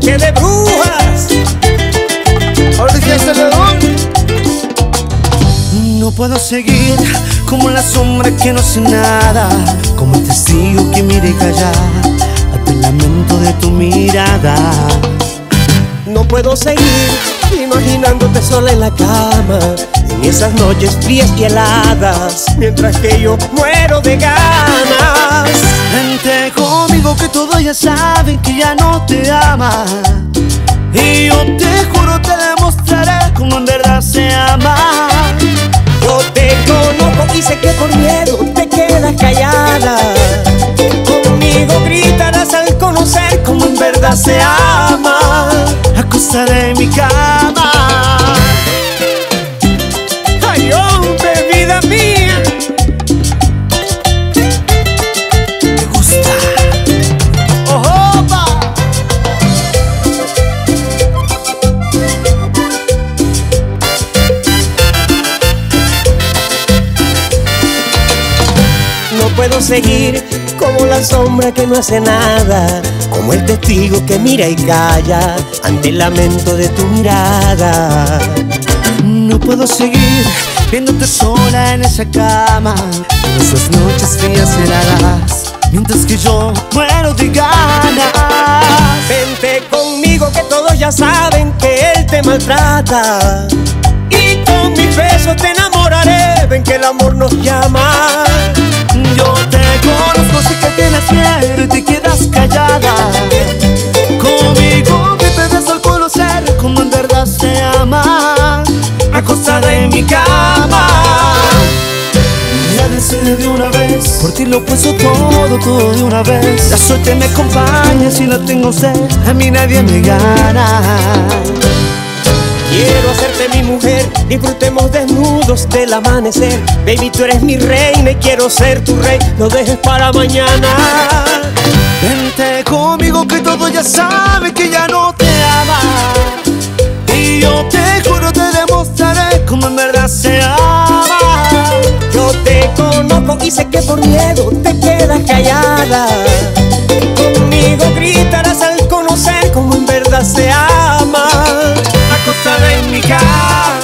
noche de brujas. Fiesta León. No puedo seguir como la sombra que no hace nada, como el testigo que mire y calla ante el lamento de tu mirada. No puedo seguir imaginándote sola en la cama, en esas noches frías y heladas, mientras que yo muero de ganas. Vente que todos ya saben que ya no te ama. Y yo te juro te demostraré cómo en verdad se ama. Yo te conozco y sé que por miedo te quedas callada. Conmigo gritarás al conocer cómo en verdad se ama. A costa de mi cama. Puedo seguir como la sombra que no hace nada, como el testigo que mira y calla ante el lamento de tu mirada. No puedo seguir viéndote sola en esa cama. Esas noches frías heladas. Mientras que yo muero de ganas. Vente conmigo que todos ya saben que él te maltrata. Y con mis besos te enamoraré, ven que el amor nos llama. Por ti lo puesto todo, todo de una vez. La suerte me acompaña si no tengo sed, a mí nadie me gana. Quiero hacerte mi mujer, disfrutemos desnudos del amanecer. Baby, tú eres mi reina y quiero ser tu rey, no dejes para mañana. Vente conmigo que todo ya sabe que ya no te ama. Y yo te juro te demostraré cómo en verdad se ama. Yo te conozco y sé que por miedo te quedas callada. Conmigo gritarás al conocer cómo en verdad se ama. La cosa de mi cara.